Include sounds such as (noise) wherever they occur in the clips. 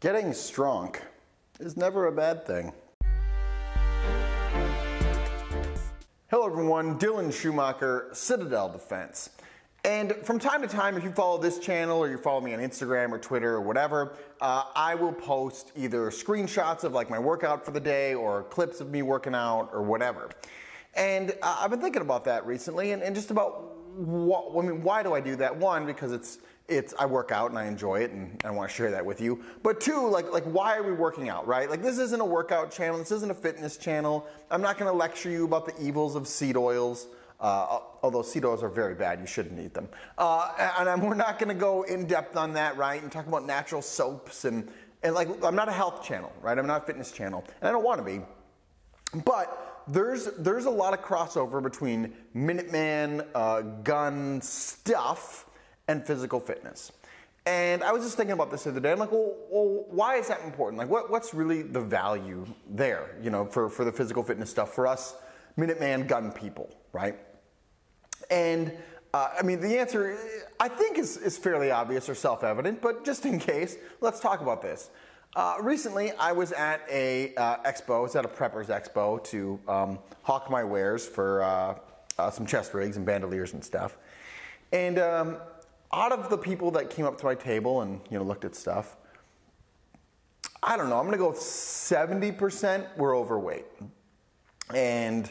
Getting strong is never a bad thing. Hello, everyone. Dylan Schumacher, Citadel Defense. And from time to time, if you follow this channel or you follow me on Instagram or Twitter or whatever, uh, I will post either screenshots of like my workout for the day or clips of me working out or whatever. And uh, I've been thinking about that recently and, and just about what, I mean, why do I do that? One, because it's it's I work out and I enjoy it and I want to share that with you. But two, like like why are we working out, right? Like this isn't a workout channel. This isn't a fitness channel. I'm not going to lecture you about the evils of seed oils. Uh, although seed oils are very bad, you shouldn't eat them. Uh, and I'm, we're not going to go in depth on that, right? And talk about natural soaps and and like I'm not a health channel, right? I'm not a fitness channel, and I don't want to be. But there's there's a lot of crossover between Minuteman uh, gun stuff and physical fitness. And I was just thinking about this the other day. I'm like, well, well why is that important? Like, what, what's really the value there, you know, for, for the physical fitness stuff for us Minuteman gun people, right? And uh, I mean, the answer I think is, is fairly obvious or self evident, but just in case, let's talk about this. Uh, recently, I was at a uh, expo. I was at a preppers expo to um, hawk my wares for uh, uh, some chest rigs and bandoliers and stuff. And um, out of the people that came up to my table and you know looked at stuff, I don't know. I'm to go 70% were overweight, and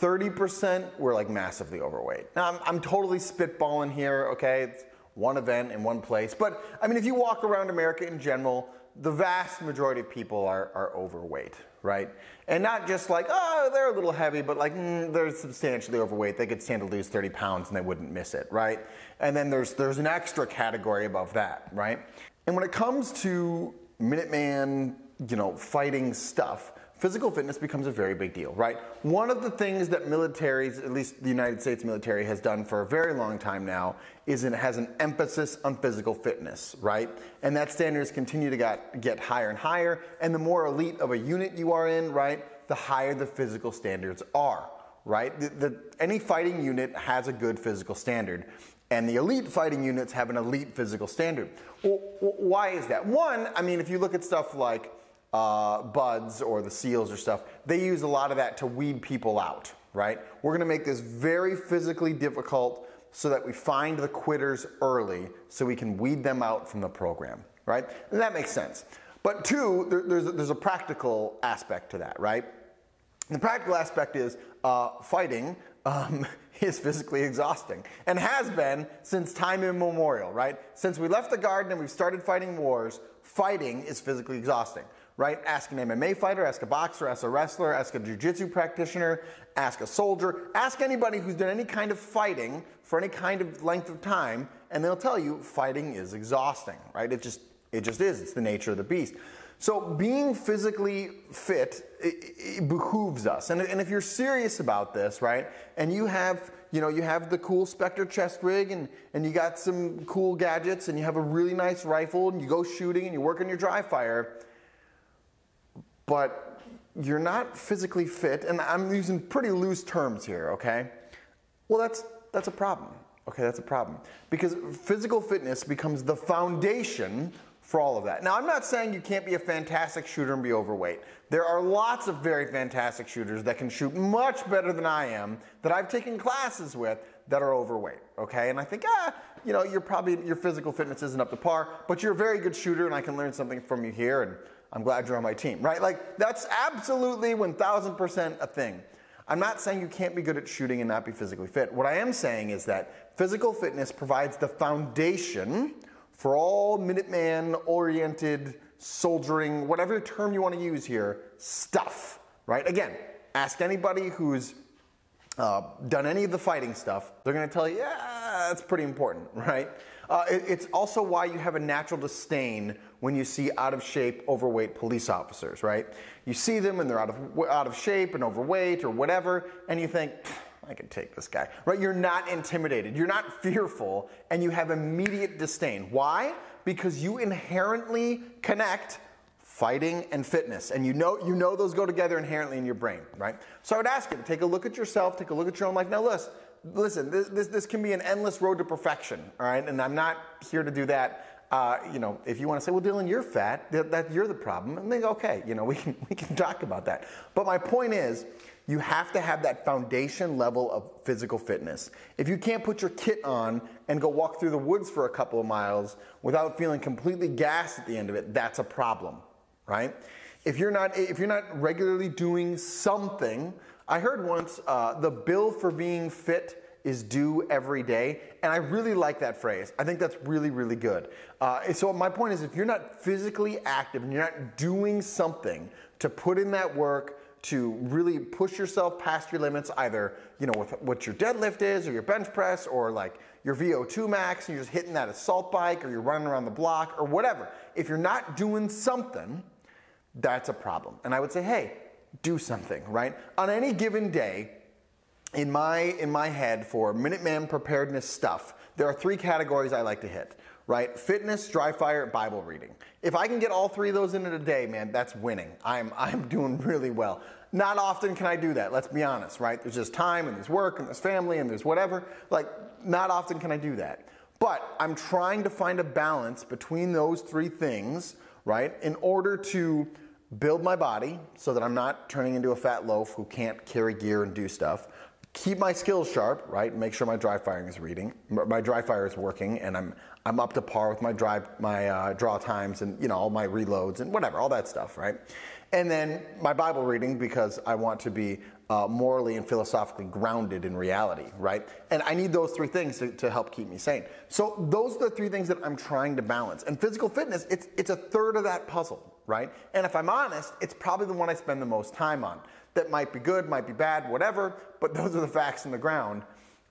30% were like massively overweight. Now I'm, I'm totally spitballing here. Okay, it's one event in one place, but I mean, if you walk around America in general, the vast majority of people are, are overweight, right? And not just like, oh, they're a little heavy, but like, mm, they're substantially overweight. They could stand to lose 30 pounds and they wouldn't miss it, right? And then there's, there's an extra category above that, right? And when it comes to Minuteman, you know, fighting stuff, physical fitness becomes a very big deal, right? One of the things that militaries, at least the United States military, has done for a very long time now is it has an emphasis on physical fitness, right? And that standards continue to get, get higher and higher. And the more elite of a unit you are in, right, the higher the physical standards are, right? The, the, any fighting unit has a good physical standard. And the elite fighting units have an elite physical standard. Well, why is that? One, I mean, if you look at stuff like uh, BUD/S or the SEALs or stuff, they use a lot of that to weed people out, right? We're gonna make this very physically difficult so that we find the quitters early so we can weed them out from the program, right? And that makes sense. But two, there, there's, a, there's a practical aspect to that, right? The practical aspect is uh, fighting um, (laughs) is physically exhausting and has been since time immemorial, right? Since we left the garden and we've started fighting wars, fighting is physically exhausting right? Ask an MMA fighter, ask a boxer, ask a wrestler, ask a jiu-jitsu practitioner, ask a soldier, ask anybody who's done any kind of fighting for any kind of length of time, and they'll tell you fighting is exhausting, right? It just it just is. It's the nature of the beast. So being physically fit it, it behooves us. And, and if you're serious about this, right, and you have you know you have the cool Spectre chest rig and, and you got some cool gadgets and you have a really nice rifle and you go shooting and you work on your dry fire, but you're not physically fit, and I'm using pretty loose terms here, okay? Well, that's, that's a problem. Okay, that's a problem. Because physical fitness becomes the foundation for all of that. Now, I'm not saying you can't be a fantastic shooter and be overweight. There are lots of very fantastic shooters that can shoot much better than I am that I've taken classes with that are overweight. Okay, and I think, ah, you know, you're probably your physical fitness isn't up to par, but you're a very good shooter, and I can learn something from you here. And I'm glad you're on my team, right? Like, that's absolutely 1000% a thing. I'm not saying you can't be good at shooting and not be physically fit. What I am saying is that physical fitness provides the foundation for all Minuteman oriented soldiering, whatever term you want to use here, stuff, right? Again, ask anybody who's uh, done any of the fighting stuff, they're going to tell you, yeah, that's pretty important, (laughs) right? Uh, it, it's also why you have a natural disdain when you see out of shape, overweight police officers, right? You see them and they're out of, out of shape and overweight or whatever, and you think, I can take this guy, right? You're not intimidated, you're not fearful, and you have immediate disdain. Why? Because you inherently connect fighting and fitness and you know you know those go together inherently in your brain right so i would ask you to take a look at yourself take a look at your own life now listen listen this, this, this can be an endless road to perfection all right and i'm not here to do that Uh, you know, if you want to say, well, Dylan, you're fat, that, that you're the problem, and then okay, you know, we can we can talk about that. But my point is, you have to have that foundation level of physical fitness. If you can't put your kit on and go walk through the woods for a couple of miles without feeling completely gassed at the end of it, that's a problem, right? If you're not if you're not regularly doing something, I heard once uh, the bill for being fit is due every day. And I really like that phrase. I think that's really, really good. Uh, so, my point is if you're not physically active and you're not doing something to put in that work, to really push yourself past your limits, either you know with what your deadlift is, or your bench press, or like your VO2 max, and you're just hitting that assault bike, or you're running around the block, or whatever. If you're not doing something, that's a problem. And I would say, hey, do something, right? On any given day, in my in my head for Minuteman preparedness stuff, there are three categories I like to hit right? Fitness, dry fire, Bible reading. If I can get all three of those in a day, man, that's winning. I'm, I'm doing really well. Not often can I do that, let's be honest, right? There's just time and there's work and there's family and there's whatever. Like, not often can I do that. But I'm trying to find a balance between those three things, right, in order to build my body so that I'm not turning into a fat loaf who can't carry gear and do stuff keep my skills sharp, right? Make sure my dry firing is reading, my dry fire is working, and I'm I'm up to par with my dry my uh, draw times and you know all my reloads and whatever, all that stuff, right? And then my Bible reading because I want to be uh, morally and philosophically grounded in reality, right? And I need those three things to, to help keep me sane. So those are the three things that I'm trying to balance. And physical fitness, it's it's a third of that puzzle, right? And if I'm honest, it's probably the one I spend the most time on that might be good, might be bad, whatever, but those are the facts in the ground.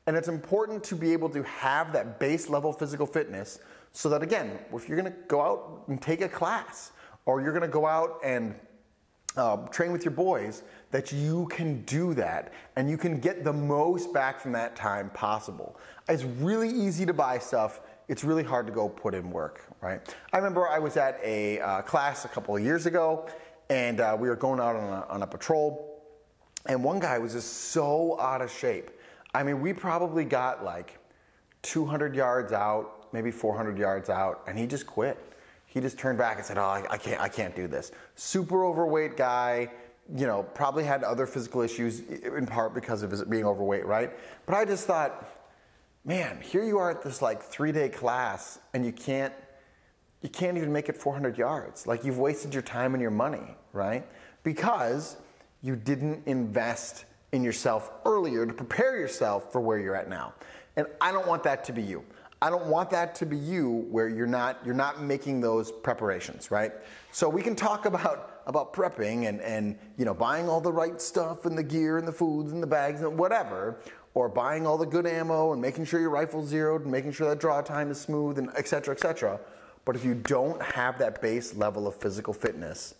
And it's important to be able to have that base level physical fitness so that, again, if you're gonna go out and take a class or you're gonna go out and uh, train with your boys, that you can do that and you can get the most back from that time possible. It's really easy to buy stuff. It's really hard to go put in work, right? I remember I was at a uh, class a couple of years ago and uh, we were going out on a, on a patrol and one guy was just so out of shape. I mean, we probably got like 200 yards out, maybe 400 yards out, and he just quit. He just turned back and said, "Oh, I, I can't, I can't do this." Super overweight guy, you know, probably had other physical issues in part because of his being overweight, right? But I just thought, man, here you are at this like three-day class, and you can't, you can't even make it 400 yards. Like you've wasted your time and your money, right? Because you didn't invest in yourself earlier to prepare yourself for where you're at now. And I don't want that to be you. I don't want that to be you where you're not you're not making those preparations, right? So we can talk about about prepping and and you know buying all the right stuff and the gear and the foods and the bags and whatever, or buying all the good ammo and making sure your rifle's zeroed and making sure that draw time is smooth and et cetera, et cetera. But if you don't have that base level of physical fitness,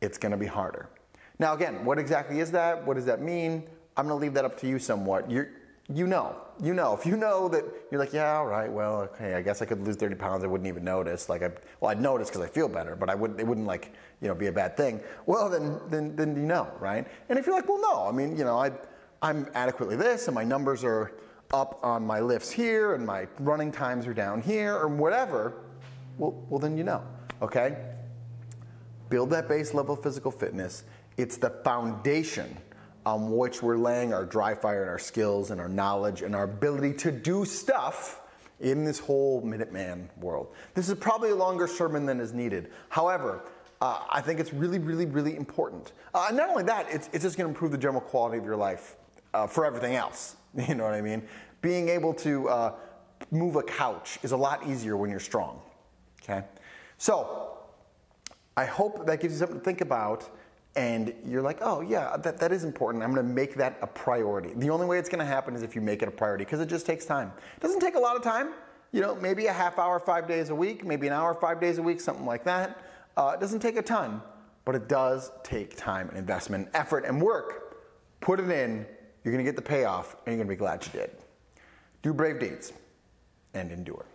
it's going to be harder. Now, again, what exactly is that? What does that mean? I'm going to leave that up to you somewhat. you you know, you know. If you know that you're like, yeah, all right, well, okay, I guess I could lose 30 pounds. I wouldn't even notice. Like, I, well, I'd notice because I feel better, but I wouldn't. It wouldn't like, you know, be a bad thing. Well, then, then, then you know, right? And if you're like, well, no, I mean, you know, I, I'm adequately this, and my numbers are up on my lifts here, and my running times are down here, or whatever. Well, well, then you know, okay. Build that base level of physical fitness it's the foundation on which we're laying our dry fire and our skills and our knowledge and our ability to do stuff in this whole Minuteman world. This is probably a longer sermon than is needed. However, uh, I think it's really, really, really important. Uh, not only that, it's, it's just going to improve the general quality of your life uh, for everything else. (laughs) You know what I mean? Being able to uh, move a couch is a lot easier when you're strong. Okay? So, I hope that gives you something to think about and you're like, oh yeah, that, that is important. I'm going to make that a priority. The only way it's going to happen is if you make it a priority because it just takes time. It doesn't take a lot of time. You know, maybe a half hour, five days a week, maybe an hour, five days a week, something like that. Uh, it doesn't take a ton, but it does take time and investment, and effort and work. Put it in. You're going to get the payoff, and you're to be glad you did. Do brave deeds and endure.